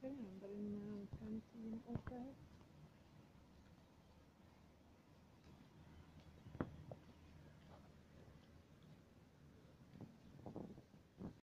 different, but in the county in Oxford.